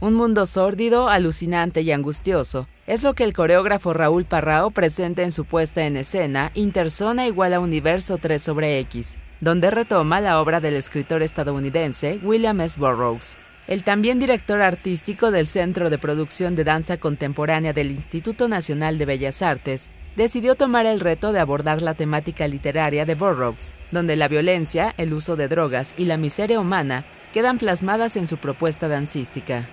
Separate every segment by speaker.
Speaker 1: Un mundo sórdido, alucinante y angustioso. Es lo que el coreógrafo Raúl Parrao presenta en su puesta en escena Interzona igual a Universo 3 sobre X, donde retoma la obra del escritor estadounidense William S. Burroughs. El también director artístico del Centro de Producción de Danza Contemporánea del Instituto Nacional de Bellas Artes decidió tomar el reto de abordar la temática literaria de Burroughs, donde la violencia, el uso de drogas y la miseria humana quedan plasmadas en su propuesta dancística.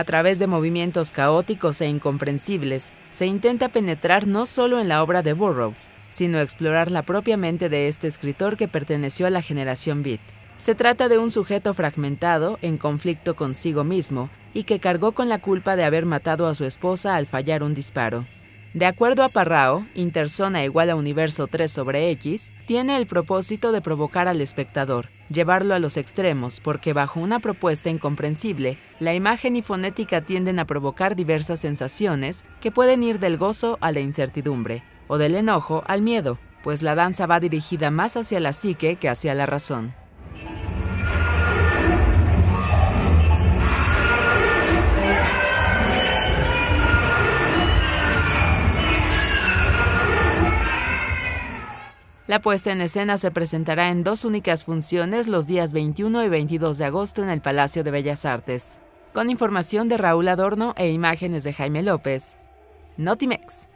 Speaker 1: A través de movimientos caóticos e incomprensibles, se intenta penetrar no solo en la obra de Burroughs, sino explorar la propia mente de este escritor que perteneció a la generación Beat. Se trata de un sujeto fragmentado, en conflicto consigo mismo, y que cargó con la culpa de haber matado a su esposa al fallar un disparo. De acuerdo a Parrao, intersona igual a universo 3 sobre X, tiene el propósito de provocar al espectador, llevarlo a los extremos, porque bajo una propuesta incomprensible, la imagen y fonética tienden a provocar diversas sensaciones que pueden ir del gozo a la incertidumbre, o del enojo al miedo, pues la danza va dirigida más hacia la psique que hacia la razón. La puesta en escena se presentará en dos únicas funciones los días 21 y 22 de agosto en el Palacio de Bellas Artes. Con información de Raúl Adorno e imágenes de Jaime López. Notimex.